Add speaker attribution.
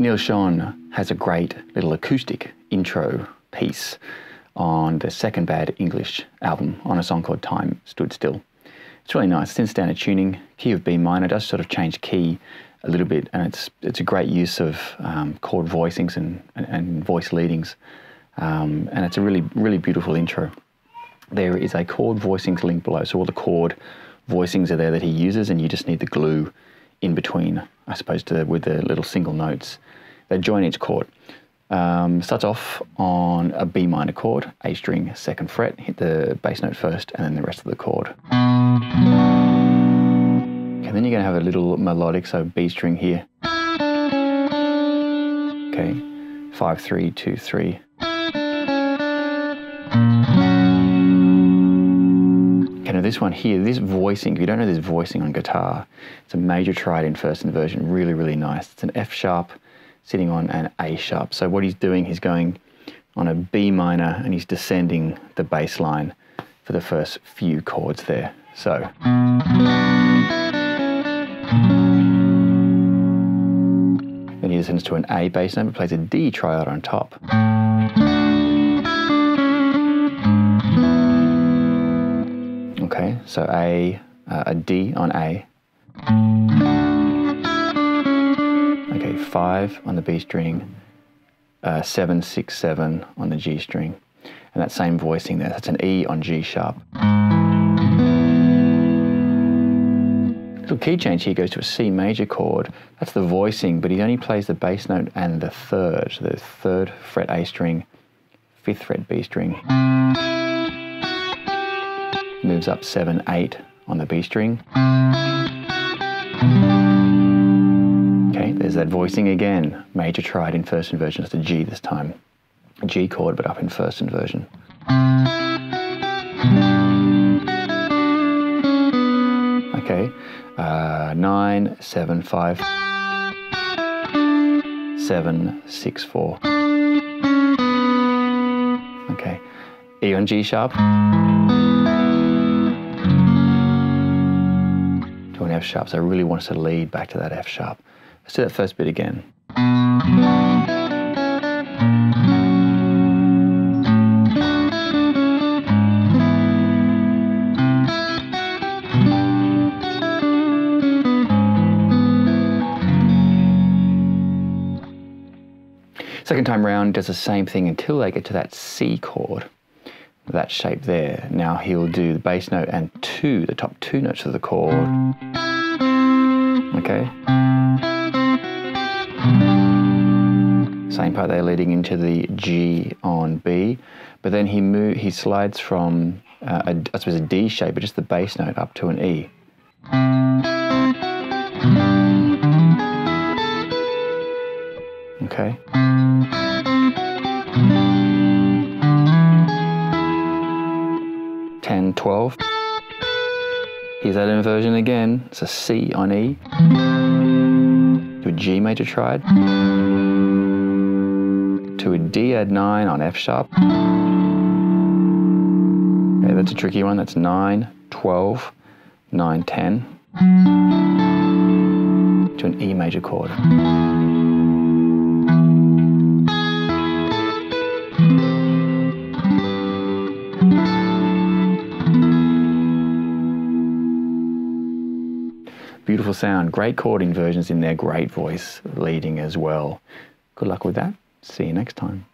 Speaker 1: Neil Schon has a great little acoustic intro piece on the second Bad English album on a song called Time Stood Still. It's really nice. It's in standard tuning, key of B minor. Does sort of change key a little bit, and it's it's a great use of um, chord voicings and, and, and voice leadings, um, and it's a really really beautiful intro. There is a chord voicings link below, so all the chord voicings are there that he uses, and you just need the glue in between, I suppose, to, with the little single notes They join each chord. Um, starts off on a B minor chord, A string, second fret, hit the bass note first, and then the rest of the chord. Okay, then you're going to have a little melodic, so B string here. Okay, five, three, two, three. This one here, this voicing, if you don't know this voicing on guitar, it's a major triad in first inversion, really, really nice. It's an F sharp sitting on an A sharp. So what he's doing, he's going on a B minor and he's descending the bass line for the first few chords there. So. Then he descends to an A bass note, plays a D triad on top. Okay, so A, uh, a D on A. Okay, five on the B string, uh, seven, six, seven on the G string, and that same voicing there. That's an E on G sharp. Little key change here goes to a C major chord. That's the voicing, but he only plays the bass note and the third, so the third fret A string, fifth fret B string. Moves up seven, eight on the B string. Okay, there's that voicing again. Major triad in first inversion. It's a G this time. A G chord, but up in first inversion. Okay, uh, nine, seven, five, seven, six, four. Okay, E on G sharp. F sharp. So I really want us to lead back to that F sharp. Let's do that first bit again. Second time round does the same thing until they get to that C chord, that shape there. Now he'll do the bass note and two, the top two notes of the chord. Okay. Same part there leading into the G on B, but then he move, he slides from uh, a, I suppose a D shape, but just the bass note up to an E. Okay. Ten, twelve. Here's that inversion again. It's a C on E. To a G major triad. To a D add 9 on F sharp. Okay, that's a tricky one. That's 9, 12, 9, 10. To an E major chord. Beautiful sound, great chord inversions in there, great voice leading as well. Good luck with that. See you next time.